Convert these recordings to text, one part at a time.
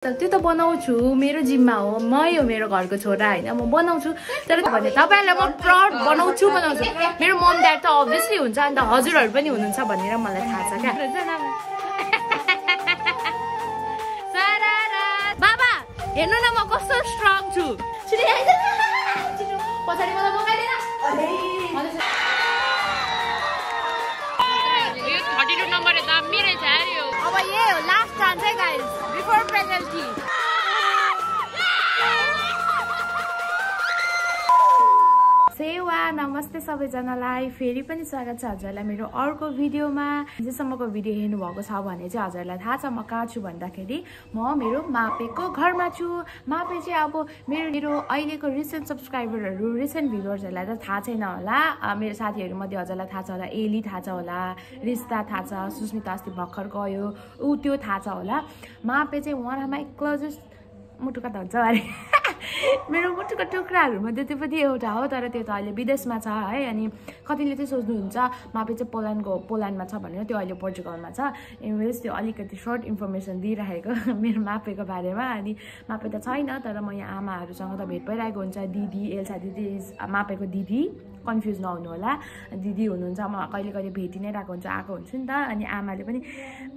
त्यो त बनाउँछु मेरो जिम्मा हो मै हो मेरो घरको छोरा होइन म बनाउँछु। तर भने तपाईँहरूलाई म प्राउड बनाउँछु बनाउँछु। मेरो मम ड्याड त अभियसली हुन्छ अन्त हजुरहरू पनि हुनुहुन्छ भनेर मलाई थाहा छ क्या। बाबा हेर्नु न म कस्तो स्ट्रङ छु। पछाडि मलाई बोकाइदिएन थर्टी टू नम्बर दामी रहेछ हो लास्ट चान्स है सेवा नमस्ते सबैजनालाई। फेरि पनि स्वागत छ हजुरलाई मेरो अर्को भिडियोमा। जेसम्मको भिडियो हेर्नुभएको छ भने चाहिँ हजुरलाई थाहा छ म कहाँ छु भन्दाखेरि म मेरो मापेको घरमा छु। मापे चाहिँ अब मेरो मेरो अहिलेको रिसेन्ट सब्सक्राइबरहरू रिसेन्ट भ्युवर्सहरूलाई त थाहा छैन होला। मेरो साथीहरूमध्ये हजुरलाई थाहा छ होला एली थाहा छ होला रिस्ता थाहा छ सुस्मिता अस्ति भर्खर गयो ऊ त्यो थाहा छ होला। मापे चाहिँ माई क्लोजेस्ट मुटुका त हुन्छ अरे। मेरो मुटुको टुक्राहरूमध्ये त्यो पनि एउटा हो तर त्यो त अहिले विदेशमा छ है अनि कतिले चाहिँ सोच्नुहुन्छ मापे चाहिँ पोल्यान्डको पोल्यान्डमा छ भनेर त्यो अहिले पोर्चुगलमा छ। एनिवेज त्यो अलिकति सर्ट इन्फर्मेसन दिइराखेको मेरो मापेको बारेमा अनि मापे त छैन तर म यहाँ आमाहरूसँग त भेट भइरहेको हुन्छ। दिदी एल्सा दिदी मापेको दिदी। कन्फ्युज नहुनु होला दिदी हुनुहुन्छ म कहिले कहिले भेटि नै रहेको हुन्छ आएको हुन्छु नि त। अनि आमाले पनि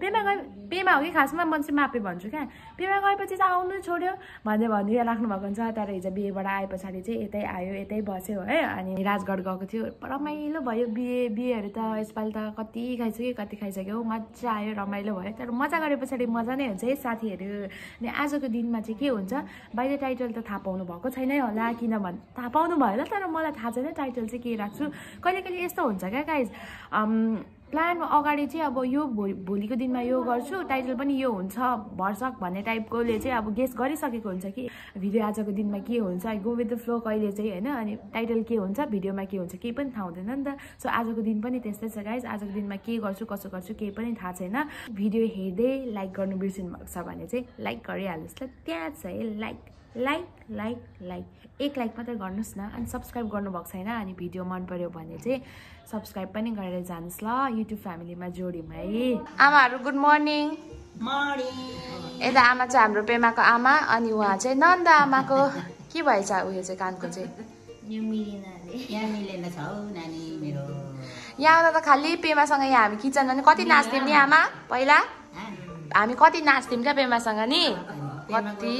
पेमा गए पेमा हो कि खासमा? म चाहिँ मापे भन्छु क्या। पेमा गएपछि चाहिँ आउनु छोड्यो। भन्दै भनिराख्नु भएको हुन्छ। तर हिजो बिहेबाट आए पछाडि चाहिँ यतै आयो यतै बस्यो है। अनि राजगढ गएको थियो। रमाइलो भयो। बिहे बिहेहरू त यसपालि त कति खाइसक्यो कति खाइसक्यो। मजा आयो रमाइलो भयो। तर मजा गरे पछाडि मजा नै हुन्छ है साथीहरू। अनि आजको दिनमा चाहिँ के हुन्छ? बाहिर टाइटल त थाहा पाउनु भएको छैनै होला। किनभने थाहा पाउनु भयो होला तर मलाई थाहा छैन टाइटल चाहिँ के राख्छु कहिले कहिले यस्तो हुन्छ क्या गाइज प्लान अगाडि चाहिँ अब यो भोलिको दिनमा यो गर्छु। टाइटल पनि यो हुन्छ भर्सक भन्ने टाइपकोले चाहिँ अब गेस गरिसकेको हुन्छ कि भिडियो आजको दिनमा के हुन्छ गो विथ द फ्लो कहिले चाहिँ होइन? अनि टाइटल के हुन्छ भिडियोमा के हुन्छ केही पनि थाहा हुँदैन नि त। सो आजको दिन पनि त्यस्तै छ गाइज आजको दिनमा के गर्छु कसो गर्छु केही पनि थाहा छैन। भिडियो हेर्दै लाइक गर्नु बिर्सिनु भएको छ भने चाहिँ लाइक गरिहाल्नुहोस् ल। त्यहाँ छ है लाइक लाइक लाइक लाइक एक लाइक मात्रै गर्नुहोस् न अनि सब्सक्राइब गर्नुभएको छैन अनि भिडियो मन पऱ्यो भने चाहिँ सब्सक्राइब पनि गरेर जानुहोस् ल युट्युब फ्यामिलीमा जोड्यौँ है। आमाहरू गुड मर्निङ यता आमा चाहिँ हाम्रो पेमाको आमा अनि उहाँ चाहिँ नन्द आमाको। के भएछ उयो चाहिँ कानको चाहिँ? यहाँ आउँदा त खालि पेमासँग यहाँ हामी किचनमा नि कति नाच्थ्यौँ नि आमा? पहिला? हामी। कति नाच्थ्यौँ क्या पेमासँग नि? कति?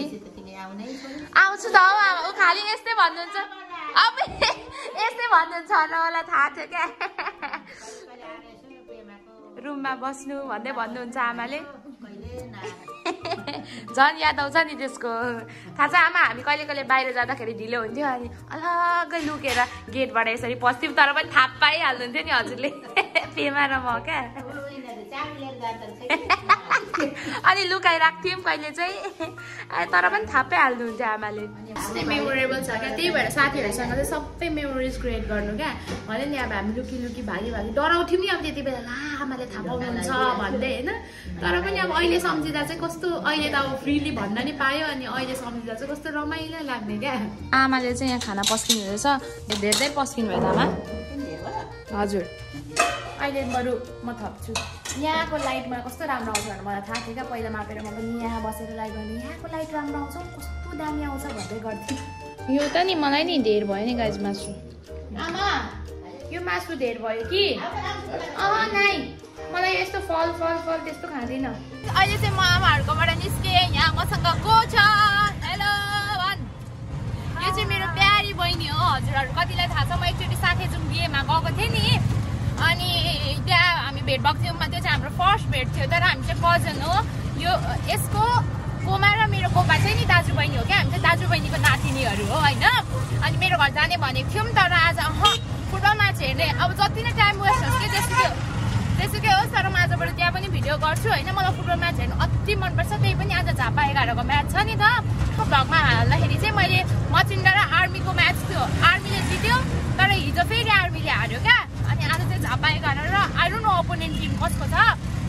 आउँछु त हौ आमा ऊ खालि यस्तै भन्नुहुन्छ। अब यस्तै भन्नुहुन्छ होला मलाई थाहा थियो क्या। रुममा बस्नु भन्दै भन्नुहुन्छ आमाले। झन् याद आउँछ नि त्यसको। थाहा छ आमा हामी कहिले कहिले बाहिर जाँदाखेरि ढिलो हुन्थ्यो अनि अलग्गै लुकेर गेटबाट यसरी पस्थ्यौँ तर पनि थाहा पाइहाल्नुहुन्थ्यो नि हजुरले। पेमा र म क्या। अनि लुकाइराख्थ्यौँ कहिले चाहिँ। तर पनि थापै हाल्नुहुन्थ्यो आमाले। मेमोरेबल छ क्या। त्यही भएर साथीहरूसँग चाहिँ सबै मेमोरिज क्रिएट गर्नु क्या। भने नि अब हामी लुकी लुकी भागी भागी डराउँथ्यौँ नि अब त्यति बेला। ला आमाले थाहा पाउनुहुन्छ भन्दै होइन? तर पनि अब अहिले सम्झिँदा चाहिँ कस्तो अहिले त अब फ्रिली भन्न नि पायो अनि अहिले सम्झिँदा चाहिँ कस्तो रमाइलो लाग्ने क्या। आमाले चाहिँ यहाँ खाना पस्किनु रहेछ धेरै पस्किनु भयो आमा। हजुर। अहिले बरु म थप्छु। यहाँको लाइटमा कस्तो राम्रो आउँछ भनेर मलाई थाहा थियो क्या। पहिला मापेर म पनि यहाँ बसेर लाइट गर्ने। यहाँको लाइट राम्रो आउँछ। कस्तो दामी आउँछ भन्दै गर्थेँ। यो त नि मलाई नि धेर भयो नि गाइज मासु। आमा यो मासु धेर भयो कि? अँ नाइ। मलाई यस्तो फल फल फल त्यस्तो खाँदिनँ। अहिले चाहिँ म आमाहरूकोबाट निस्केँ। यहाँ मसँग को छ? हेलो भन यो चाहिँ मेरो प्यारी बहिनी हो। हजुरहरू कतिलाई थाहा छ? म एकचोटि साथी जुन बिहेमा गएको थिएँ नि। अनि त्यहाँ हामी भेट भएको थियौँ त्यो चाहिँ हाम्रो फर्स्ट भेट थियो। तर हामी चाहिँ कजन हो। यो यसको कोमा र मेरो कोपा चाहिँ नि दाजु बहिनी हो क्या? हामी चाहिँ दाजु बहिनीको नातिनीहरू हो होइन? अनि मेरो घर जाने भनेको थियौँ तर आज अह फुटबल म्याच हेर्ने अब जति नै टाइम वेस्ट होस् कि त्यसुकै त्यसुकै होस् तर म आजबाट त्यहाँ पनि भिडियो गर्छु होइन? मलाई फुटबल म्याच हेर्नु अति मनपर्छ त्यही पनि आज झापा एघारको म्याच छ नि त। भ्लगमा हाल्दाखेरि चाहिँ मैले मचिन्डा र आर्मीको म्याच थियो। आर्मीले जित्यो तर हिजो फेरि आर्मीले हार्यो क्या। अनि आज चाहिँ झापा एघार र आइडो नो अपोनेन्ट टिम कसको छ?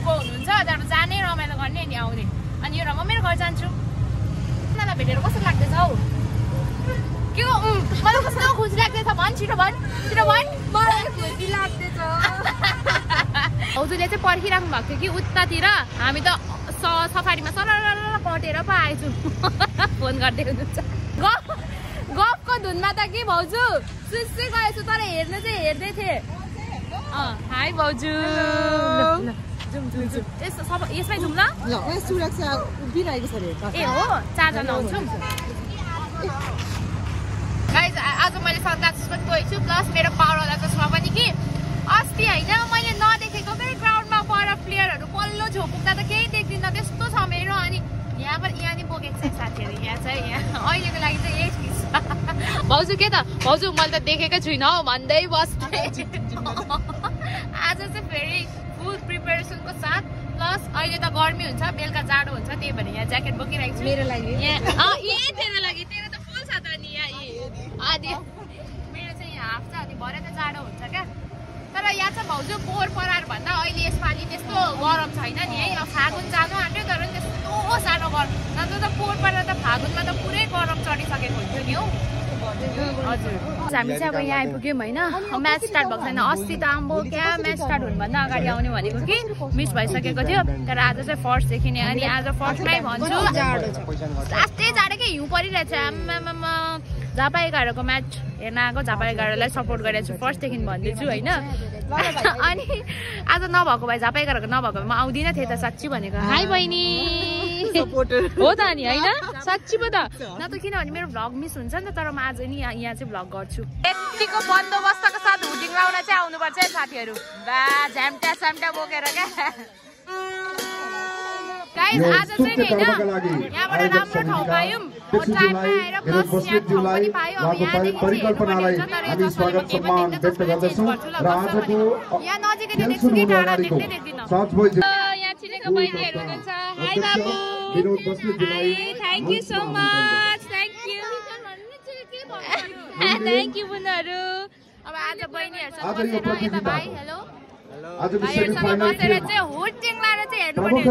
को हुनुहुन्छ? तर जाने रमाइलो गर्ने अनि आउने। अनि यो र म मेरो घर जान्छु। उनीहरूलाई भेटेर कस्तो लाग्दैछ हौ? के हो मलाई कस्तो खुसी लाग्दैछ भन् छिटो भन् छिटो भन् मलाई खुसी लाग्दैछ हजुरले चाहिँ पर्खिराख्नु भएको थियो कि उतातिर हामी त सर सफारीमा सरर कटेर पो आएछु फोन गर्दै हुनुहुन्छ गफ गफको धुनमा त के भाउजू सुस्सै गएछु तर हेर्नु चाहिँ हेर्दै थिएँ अँ हाई भाउजू यसमै जाउँ ल सुरक्षा उभिरहेको छ अरे ए हो चारजना आउँछौँ गाइज आज मैले सनग्लासेस पनि गएको छु प्लस मेरो पावरवाला चस्मा पनि कि। अस्ति होइन मैले नदेखेको के ग्राउन्डमा पर प्लेयरहरू पल्लो छेउ पुग्दा त केही देख्दिनँ त्यस्तो छ मेरो। अनि यहाँ पनि यहाँ नि बोकेको छ साथीहरू यहाँ चाहिँ यहाँ अहिलेको लागि चाहिँ यही छ। भाउजू के त? भाउजू मैले त देखेकै छुइनँ हौ भन्दै बस्दै आज चाहिँ फेरि फुल प्रिपेरेसनको साथ प्लस अहिले त गर्मी हुन्छ बेलुका जाडो हुन्छ त्यही भएर यहाँ ज्याकेट बोकिरहेको छु। मेरो लागि। यहाँ तेरो लागि तेरो त फुल छ त नि यहाँ यी आधी मेरो चाहिँ यहाँ हाफ छ अनि भरे त जाडो हुन्छ क्या तर यहाँ चाहिँ भाउजू पोहोर परार भन्दा अहिले यसपालि त्यस्तो गरम छैन नि है अब फागुन जानु आँट्यो तर पनि त्यस्तो सानो गरम नत्र त पोहोर परार त फागुनमा त पुरै गरम चढिसकेको हुन्थ्यो नि हौ हजुर हामी चाहिँ अब यहाँ आइपुग्यौँ होइन म्याच स्टार्ट भएको छैन अस्ति त आम्बो क्या म्याच स्टार्ट हुनुभन्दा अगाडि आउने भनेको कि मिस भइसकेको थियो तर आज चाहिँ फर्स्टदेखि नै अनि आज फर्स्टमै भन्छु लास्टै जाडो के हिउँ परिरहेछ आम्मामा झापा एघारको म्याच हेर्न आएको झापा एघारलाई सपोर्ट गरेको छु। फर्स्टदेखि भन्दैछु होइन? अनि आज नभएको भए झापा एघारको नभएको भए म आउँदिनँ थिएँ त साँच्ची भनेको। हाई बहिनी। हो त नि होइन? साँच्ची पो त। न त किनभने मेरो भ्लग मिस हुन्छ नि त तर म आज नि यहाँ चाहिँ भ्लग गर्छु। यतिको बन्दोबस्तको साथ हुटिङ लाउन चाहिँ आउनुपर्छ है साथीहरू। बा झ्याम्ट्या स्याम्ट्या बोकेर क्या। आज चाहिँ होइन यहाँबाट राम्रो ठाउँ पायौँ। टाइममा आएर प्लस यहाँ ठाउँ पनि पायौँ। अब यहाँदेखि चाहिँ व्यक्त गर्दछौँ। र। आजको यहाँ नजिकै देख्छु टाढा देख्दै देख्दिनँ। यहाँ चिनेको बहिनीहरू हुनुहुन्छ हाई बाबु। Thank you so much thank you thank you बुनहरू। अब आज बहिनीहरूसँग आज यो बसेर यता प्रतियोगिता भाइ हेलो। बसेर चाहिँ हुटिङ लाएर चाहिँ हेर्नुपर्ने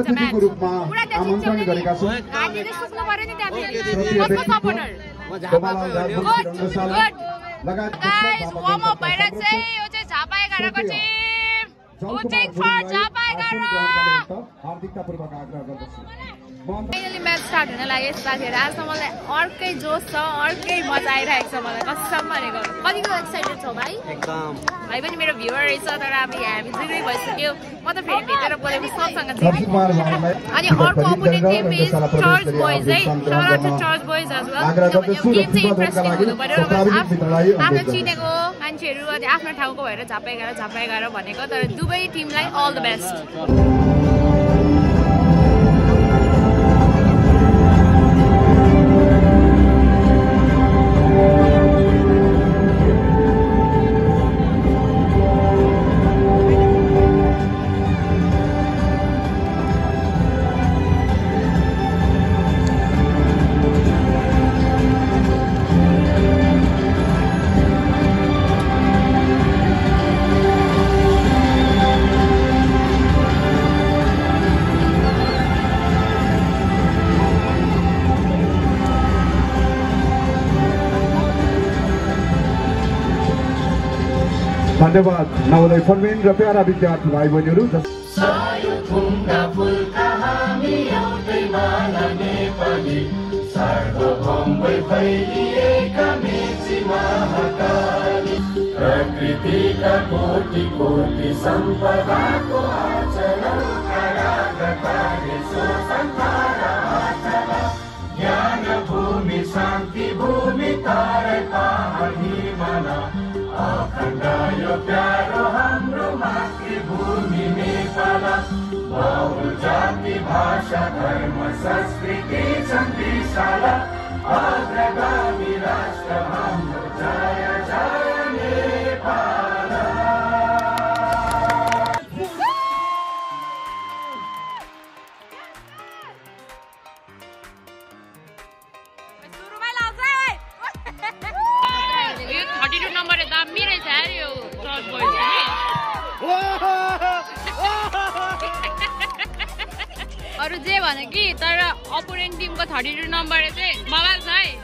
हुन्छ हार्दिकतापूर्वक आग्रह गर्दछु फाइनली म्याच स्टार्ट हुन लाग्यो साथीहरू। आज त मलाई अर्कै जोस छ अर्कै मजा आइरहेको छ मलाई। कसम भनेको कतिको एक्साइटेड छौ भाइ? एकदम। भाइ पनि मेरो भ्युवर रहेछ तर अब हामी दुई भइसक्यो। म त फेरि भेटेर बोलेको सबसँग अनि अर्को opponent team is church boys है? चर्च बोइज गेम चाहिँ इन्ट्रेस्टिङ लागि हुनु मित्रलाई आफ्नो चिनेको मान्छेहरू अनि आफ्नो ठाउँको भएर झापा एघार झापा एघार भनेको तर दुवै टिमलाई अल द बेस्ट नवोदय फर्मेन र प्यारा विद्यार्थी भाइ बहिनीहरू प्रकृतिका कोटि कोटि सम्पदाको प्यारो हाम्रो मातृभूमि नेपाल बहु जाति भाषा धर्म संस्कृति छन् विशाल अग्रगामी राष्ट्र हाम्रो जय जय नम्बर चाहिँ मोबाइल छ है।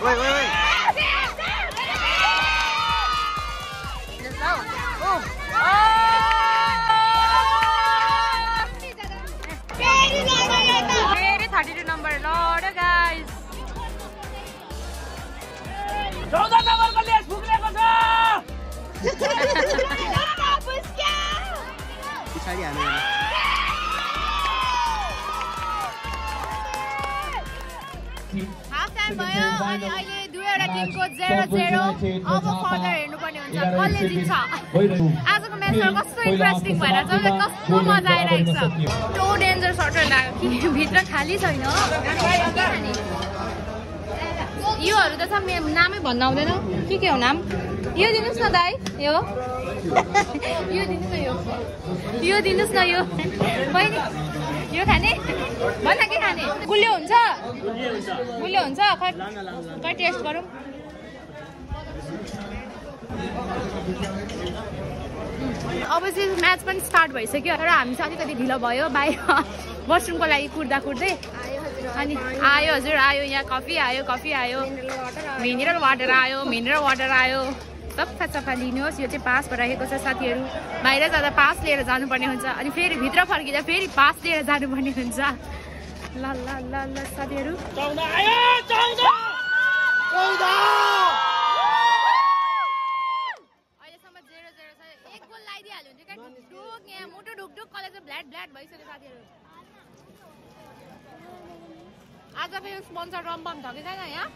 Wait, थर्टी टू नम्बर ल पछाडि हाल्नु हाफ टाइम भयो अनि अहिले दुईवटा टिमको जेरो जेरो अब फर्दर हेर्नुपर्ने हुन्छ कसले जित्छ आजको म्याचमा कस्तो इन्ट्रेस्टिङ भएर छ कस्तो मजा आइरहेको छ टो डेन्जर सर्टर लाग्यो कि भित्र खाली छैन योहरू त छ मे- नामै भन्न आउँदैन के के हो नाम? यो दिनुहोस् न दाइ यो। यो दिनुहोस् न यो। यो दिनुहोस् न यो। बहिनी यो खाने? भन के खाने? गुलियो हुन्छ? गुलियो हुन्छ? खै खै टेस्ट गरौँ? अब चाहिँ म्याच पनि स्टार्ट भइसक्यो र हामी चाहिँ अलिकति ढिलो भयो। बाहिर वासरुमको लागि कुर्दा कुर्दै। अनि आयो हजुर आयो यहाँ। कफी आयो कफी आयो। मिनरल वाटर आयो मिनरल वाटर आयो। सफा सफा लिनुहोस्। यो चाहिँ पासमा राखेको छ साथीहरू। बाहिर जाँदा पास लिएर जानुपर्ने हुन्छ। अनि फेरि भित्र फर्किँदा फेरि पास लिएर जानुपर्ने हुन्छ। ल ल ल ल साथीहरू। अहिलेसम्म जेरो जेरो छ। एक गोल लगाइदिइहाल्यो भने मुटु ढुकढुक कलेज भइसक्यो साथीहरू। आज फेरि स्पोन्सर रम्बम छ कि छैन यहाँ?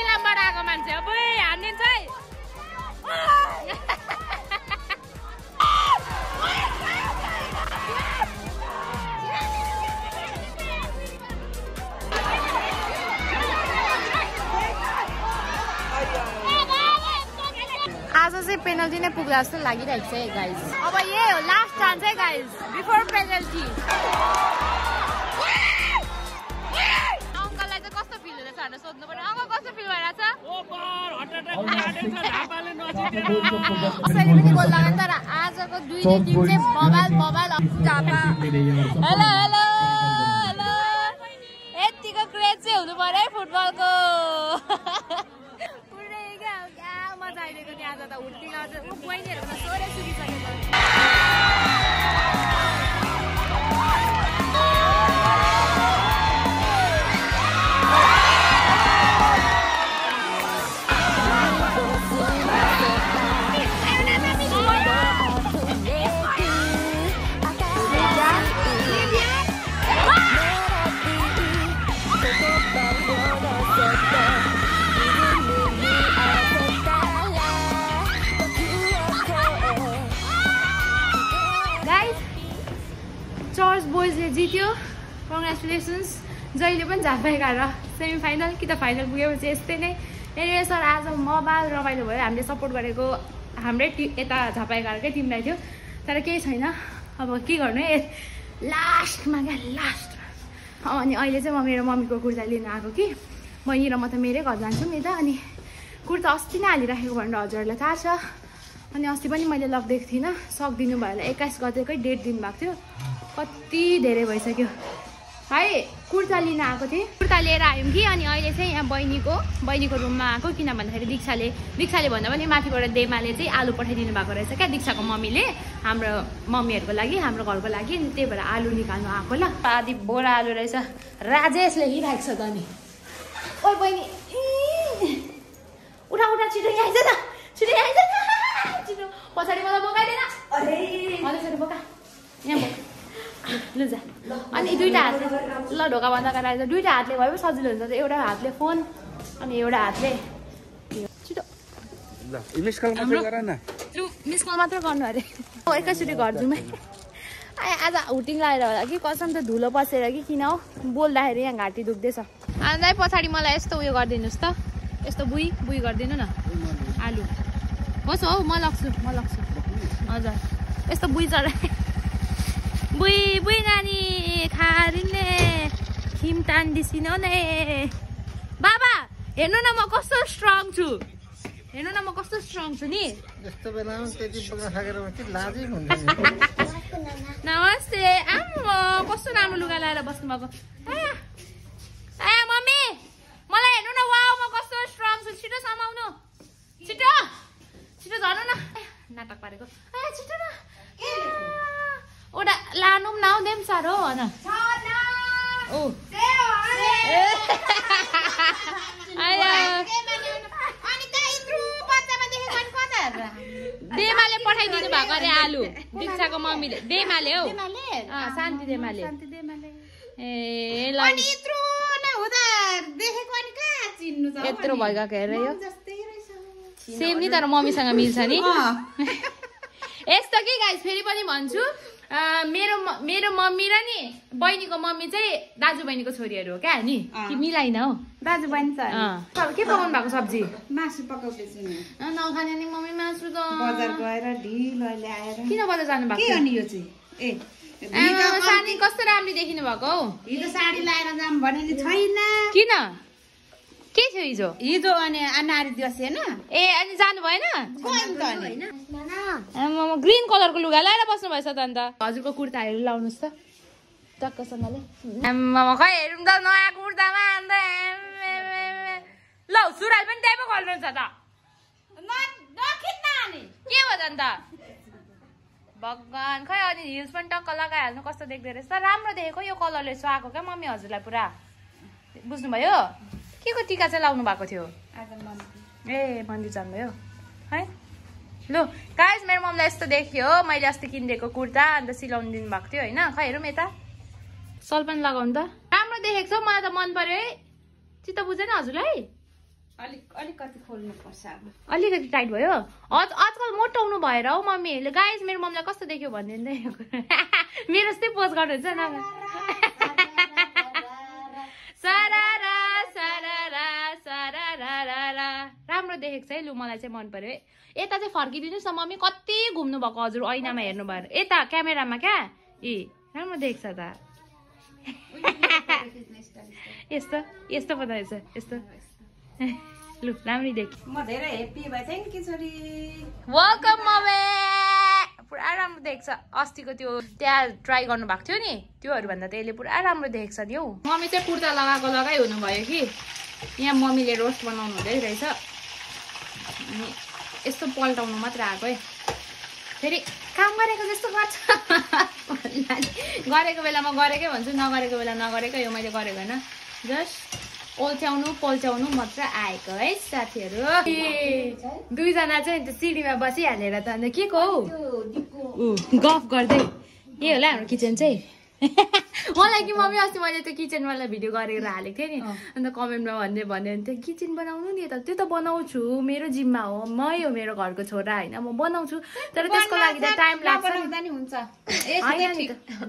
इलामबाट आएको मान्छे अब हानिदिन्छ है। आज चाहिँ पेनल्टी नै पुग्ला जस्तो लागिरहेको छ है गाइज अब यही हो लास्ट चान्स है गाइज बिफोर पेनल्टी पनि गोल तर आजको दुईले टिम चाहिँ बबाल बबाल झापा हेलो हेलो हेलो यतिको क्रेज चाहिँ हुनु पर्यो है फुटबलको पुरै क्या मजा आइदिएको नि आज त हुर्किङ आज ऊ बहिनीहरू त सोरै सुकिसकेको चर्च बोइजले जित्यो। कङ्ग्रेचुलेसन्स जहिले पनि झापाएका र सेमी फाइनल कि त फाइनल पुगेपछि यस्तै नै। यहाँनिर सर आज मबाल रमाइलो भयो हामीले सपोर्ट गरेको हाम्रै टि यता झापाएकाकै टिमलाई थियो। तर केही छैन। अब के गर्नु है? लास्टमा क्या लास्टमा अनि अहिले चाहिँ म मेरो मम्मीको कुर्ता लिन आएको कि। बहिनी र म त मेरै घर जान्छौँ नि त। अनि कुर्ता अस्ति नै हालिराखेको भनेर हजुरहरूलाई थाहा छ। अनि अस्ति पनि मैले लगिदिएको थिइनँ सक्दिनु भयो होला एक्काइस गतेकै डेट दिनुभएको थियो। कति धेरै भइसक्यो। भाइ कुर्ता लिन आएको थिएँ। कुर्ता लिएर आयौँ कि? अनि अहिले चाहिँ यहाँ बहिनीको बहिनीको रुममा आएको किन भन्दाखेरि दीक्षाले दीक्षाले भन्दा पनि माथिबाट देमाले चाहिँ आलु पठाइदिनु भएको रहेछ क्या दीक्षाको मम्मीले। हाम्रो मम्मीहरूको लागि हाम्रो घरको लागि। अनि त्यही भएर आलु निकाल्नु आएको ल। आदि बोरा आलु रहेछ। राजेशले लिइरहेको छ त नि ओ बहिनी! उठा उठा छिटो यहाँ आइज न। छिटो यहाँ आइज छिटो पछाडि मलाई बोकाइदिएन बोका यहाँ बोक लु जा अनि दुइटा हातले ल ढोका बन्द आइज दुइटा हातले भए पनि सजिलो हुन्छ त एउटा हातले फोन अनि एउटा हातले छिटो मिस कल मात्रै गर्नु अरे एकैचोटि घर जाउँ है आए आज हुटिङ लगाएर होला कि कसम त धुलो पसेर कि किन हो बोल्दाखेरि यहाँ घाँटी दुख्दैछ अन्त पछाडि मलाई यस्तो उयो गरिदिनुहोस् त यस्तो बुई बुई गरिदिनु न आलु होस् हौ म लग्छु म लग्छु। हजुर। यस्तो बुई चढाएँ बुई बुई नानी खारिने खिम तान्दिसिन नै। बाबा हेर्नु न म कस्तो स्ट्रङ छु। हेर्नु न म कस्तो स्ट्रङ छु नि। नमस्ते। आम्मा कस्तो राम्रो लुगा लगाएर बस्नु भएको ए मम्मी मलाई हेर्नु न वाउ म कस्तो स्ट्रङ छु छिटो समाउनु छिटो छिटो झर्नु न नाटक पारेको। ए छिटो न। ओडा लानु पनि नआउँदै पनि साह्रो हो भन ओ ए। आयो। देमाले पठाइदिनु भएको अरे आलु। दीक्षाको मम्मीले। देमाले हौ। शान्ति देमाले। ए ल। यत्रो भइगएको हेर यो। सेम नि तर मम्मीसँग मिल्छ नि। यस्तो कि गाइस फेरि पनि भन्छु। मेरो मेरो मम्मी र नि बहिनीको मम्मी चाहिँ दाजु बहिनीको छोरीहरू हो क्या नि? कि मिलाइन हौ? दाजु बहिनी छ। के पकाउनु भएको सब्जी? मासु पकाउँदैछु नखाने नि मम्मी मासु त। बजार गएर ढिलो अहिले आएर। किन बजार जानु के भएको हो नि यो चाहिँ? ए सानी कस्तो राम्रो देखिनु भएको हौ? हिजो साडी लाएर जाऊँ भने नि छैन। किन? के थियो हिजो? हिजो अनि नारी दिवस होइन ए अनि जानु भएन? ग्रिन कलरको लुगा लगाएर बस्नु भएछ त अन्त। हजुरको कुर्ताहरू लाउनुहोस् त। टक्कसँगले आमामा, खै हेरौँ त नयाँ कुर्तामा अन्त। ल सुरुवाल पनि त्यही पो खोल्नुहुन्छ त। के भयो त अन्त? भगवान् खै अनि हिल्स पनि टक्क लगाइहाल्नु कस्तो देख्दो रहेछ। राम्रो देखेको यो कलरले सुहाएको क्या मम्मी हजुरलाई पुरा। बुझ्नुभयो? के को टिका चाहिँ लाउनु भएको थियो? ए मन्दिर जानुभयो। है? लु गाइस मेरो मम्मीलाई यस्तो देखियो हो। मैले अस्ति किनिदिएको कुर्ता अन्त सिलाउनु दिनुभएको थियो होइन? खै हेरौँ यता। सल पनि लगाउनु त। राम्रो देखेको छ मलाई त मन पर्यो है। चित्त बुझेन हजुरलाई? अलिक अलिकति खोल्नुपर्छ अब। अलिकति टाइट भयो। हज आजकल मोटाउनु भएर हौ मम्मीहरूले। गाइस मेरो मम्मीलाई कस्तो देख्यो भनिदिनु मेरो जस्तै पोज गर्नुहुन्छ न राम्रो देखेको छ है लु मलाई चाहिँ मन पर्यो है। यता चाहिँ फर्किदिनुहोस् न मम्मी कति घुम्नु भएको हजुर ऐनामा हेर्नु भएर यता क्यामेरामा क्या? ए राम्रो देख्छ त। यस्तो यस्तो पो रहेछ यस्तो। लु राम्रै देख्यो म धेरै हेप्पी भए थ्याङ्क यू छोरी वेलकम मम्मी! पुरा राम्रो देख्छ अस्तिको त्यो त्यहाँ ट्राई गर्नु भएको थियो नि त्योहरूभन्दा त यसले पुरा राम्रो देख्छ नि हौ। मम्मी चाहिँ कुर्ता लगाएको लगाइ हुनुभयो कि? यहाँ मम्मीले रोस्ट बनाउनु हुँदै रहेछ। अनि यस्तो पल्टाउनु मात्र आएको है। फेरि काम गरेको जस्तो गर्छ। गरेको बेलामा गरेकै भन्छु नगरेको बेला नगरेकै यो मैले गरेको होइन। जस्ट ओल्च्याउनु पोल्च्याउनु मात्र आएको है साथीहरू। दुईजना चाहिँ त्यो सिँढीमा बसिहालेर त अन्त के को हौ? गफ गर्दै। के होला हाम्रो किचन चाहिँ? मलाई कि मम्मी अस्ति मैले त्यो किचनवाला भिडियो गरेर हालेको थिएँ नि। अन्त कमेन्टमा भन्दै भन्यो भने त्यो किचन बनाउनु नि त त्यो त बनाउँछु मेरो जिम्मा हो मै हो मेरो घरको छोरा होइन म बनाउँछु। तर त्यसको लागि त टाइम लाग्छ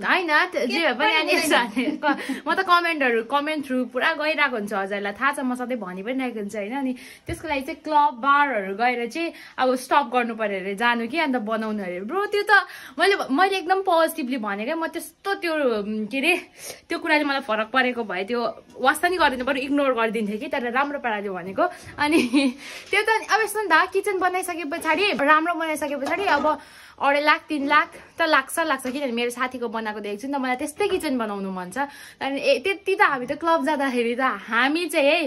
होइन जे भए पनि म त कमेन्टहरू कमेन्ट थ्रु पुरा गइरहेको हुन्छ हजुरलाई थाहा छ म सधैँ भनि पनि रहेको हुन्छ होइन अनि त्यसको लागि चाहिँ क्लब बारहरू गएर चाहिँ अब स्टप गर्नु पर्यो अरे जानु कि? अन्त बनाउनु अरे। ब्रो त्यो त मैले मैले एकदम पोजिटिभली भनेको म त्यस्तो त्यो के अरे त्यो कुराले मलाई फरक परेको भए त्यो वास्ता नि गरिदिनु पर्यो इग्नोर गरिदिन्थेँ कि तर राम्रो पाराले भनेको। अनि त्यो त अब यस्तो नि त किचन बनाइसके पछाडि राम्रो बनाइसके पछाडि अब अढाई लाख तिन लाख त लाग्छ लाग्छ। किनभने मेरो साथीको बनाएको देखेको छु नि त मलाई त्यस्तै किचन बनाउनु मन छ। अनि ए त्यति त हामी त क्लब जाँदाखेरि त हामी चाहिँ है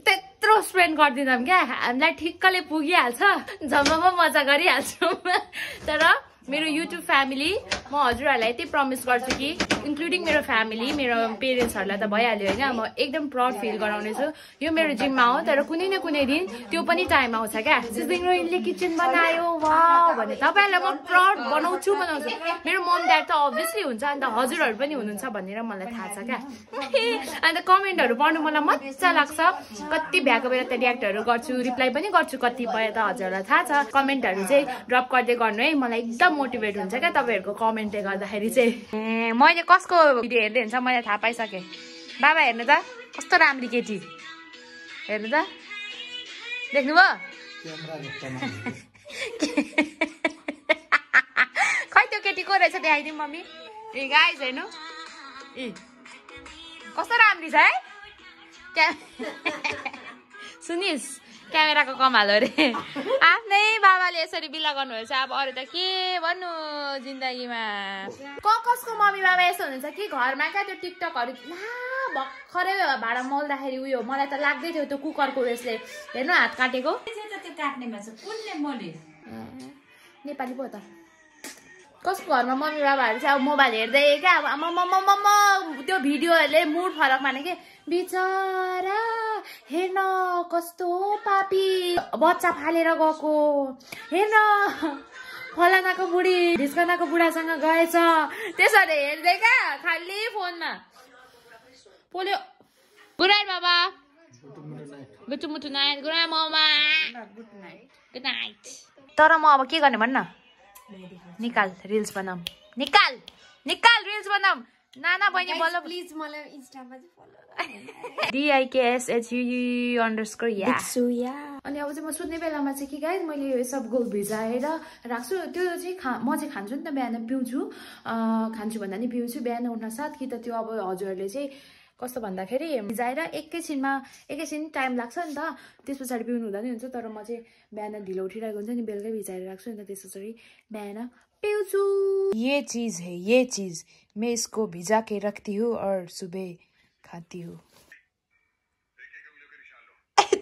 त्यत्रो स्पेन्ड गरिदिँदैनौँ क्या। हामीलाई ठिक्कले पुगिहाल्छ। झममा मजा गरिहाल्छौँ। तर मेरो युट्युब फ्यामिली म हजुरहरूलाई यति प्रमिस गर्छु कि इन्क्लुडिङ मेरो फ्यामिली मेरो पेरेन्ट्सहरूलाई त भइहाल्यो होइन। म एकदम प्राउड फिल गराउनेछु। यो मेरो जिम्मा हो तर कुनै न कुनै दिन त्यो पनि टाइम आउँछ क्या। सिजिङ रोइनले किचन बनायो वा भने तपाईँहरूलाई म प्राउड बनाउँछु बनाउँछु। मेरो मम ड्याड त अभियसली हुन्छ अन्त हजुरहरू पनि हुनुहुन्छ भनेर मलाई थाहा छ क्या। अन्त कमेन्टहरू पढ्नु मलाई मजा लाग्छ। कति भ्याएको बेला त रियाक्टहरू गर्छु रिप्लाई पनि गर्छु कति भयो त हजुरहरूलाई थाहा छ। कमेन्टहरू चाहिँ ड्रप गर्दै गर्नु है। मलाई एकदम मोटिभेट हुन्छ क्या तपाईँहरूको कमेन्टले गर्दाखेरि चाहिँ। ए मैले कसको भिडियो हेर्दै हुन्छ मैले थाहा पाइसकेँ। बाबा हेर्नु त कस्तो राम्री केटी। हेर्नु त। देख्नुभयो खै त्यो केटी को रहेछ देखाइदिउँ मम्मी। ए गाइस हेर्नु। ए कस्तो राम्री छ है? क्या? सुनिस् क्यामेराको कमाल हो अरे आफ्नै बाबाले यसरी बिला गर्नुभएछ अब अरू त के भन्नु जिन्दगीमा? क कसको मम्मी बाबा यस्तो हुनुहुन्छ कि घरमा क्या त्यो टिकटकहरू ला भर्खरै भाँडा मोल्दाखेरि उयो? मलाई त लाग्दै थियो त्यो कुकरको उयसले। हेर्नु हात काटेको। त्यो काट्नेमा चाहिँ कुनले मोले? नेपाली पो त। कसको घरमा मम्मी बाबाहरू चाहिँ अब मोबाइल हेर्दै क्या अब आमा मम्म मम्म त्यो भिडियोहरूले मुड फरक माने के। बिचरा हेर्न कस्तो पापी। बच्चा फालेर गएको। हेर्न फलानाको बुढी ढिस्कनाको बुढासँग गएछ। त्यसरी हेर्दै क्या खालि फोनमा। पोल्यो। गुड नाइट बाबा। गुटु मुटु night. Good night mama. Good night तर म अब के गर्ने भन्न? निकाल रिल्स बनाऊ। निकाल! निकाल रिल्स बनाऊ। नाना बहिनी बल्ल प्लिज मलाई इन्स्टामा चाहिँ फलो डिआइकेएसएचयु अन्डरस्कोर या अनि अब चाहिँ म सुत्ने बेलामा चाहिँ के गाई मैले यो सब गोल भिजाएर राख्छु। त्यो चाहिँ खा म चाहिँ खान्छु नि त बिहान पिउँछु। खान्छु भन्दा नि पिउँछु। बिहान उठ्न साथ कि त त्यो अब हजुरहरूले चाहिँ कस्तो भन्दाखेरि भिजाएर एकैछिनमा एकैछिन टाइम लाग्छ नि त। त्यस पछाडि पिउनु हुँदा नि हुन्छ तर म चाहिँ बिहान ढिलो उठिरहेको हुन्छ नि बेलुकै भिजाएर राख्छु नि त। त्यस पछाडि बिहान पिउँछु। ये चीज है ये चीज। मैं इसको भिजा के रखती हूँ और सुबह खाती हूँ।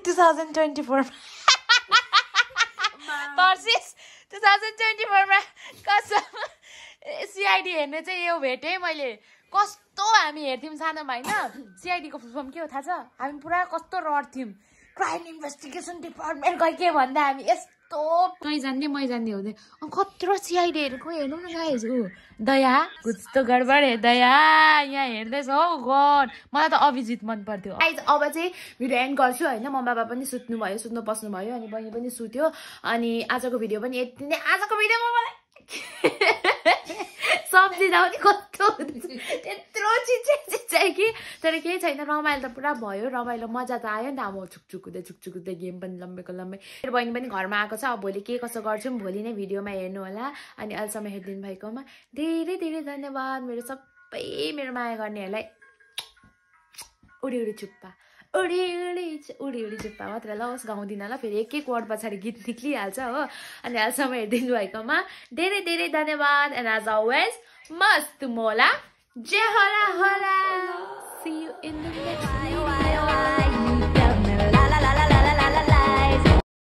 2024 पर्सिस 2024 मा। कसम। सिआइडी हेर्ने चाहिँ यो भेटेँ मैले कस्तो हामी हेर्थ्यौँ सानोमा होइन? सिआइडीको फुल फर्म के हो थाहा छ? हामी पुरा कस्तो रड्थ्यौँ क्राइम इन्भेस्टिगेसन डिपार्टमेन्ट गए के भन्दा हामी यस्तो मै जान्ने मै जान्ने हुँदै कत्रो सिआइडीहरूको हेर्नु न गाइज ऊ दया कुछ त गडबड है दया यहाँ हेर्दैछ हौ गड मलाई त अभिजित मन पर्थ्यो। गाइज अब चाहिँ भिडियो एन्ड गर्छु होइन? मम्मी बाबा पनि सुत्नु भयो सुत्नु बस्नु भयो अनि बहिनी पनि सुत्यो। अनि आजको भिडियो पनि यति नै। आजको भिडियोमा मलाई सब्जी जाउने कस्तो त्यत्रो चिच्चे चिच्चाइ कि। तर केही छैन रमाइलो त पुरा भयो। रमाइलो मजा त आयो नि त। अब छुकछुक हुँदै छुकछुक गेम पनि लम्बेको लम्बे। मेरो बहिनी पनि घरमा आएको छ। अब भोलि के कसो गर्छौँ भोलि नै भिडियोमा हेर्नु होला। अनि अहिलेसम्म हेरिदिनु भएकोमा धेरै धेरै धन्यवाद। मेरो सबै मेरो माया गर्नेहरूलाई। उडी उडी चुप्पा। उडी उडी चु- उडी उडी चुप्पा मात्र ल होस् गाउँदिन ल फेरि एक एक वर्ड पछाडि गीत निक्लिहाल्छ हो। अनि अहिलेसम्म हेरिदिनु भएकोमा धेरै धेरै धन्यवाद एन्ड एज अलवेज मस्त मोला। जे होला होला। See you in the next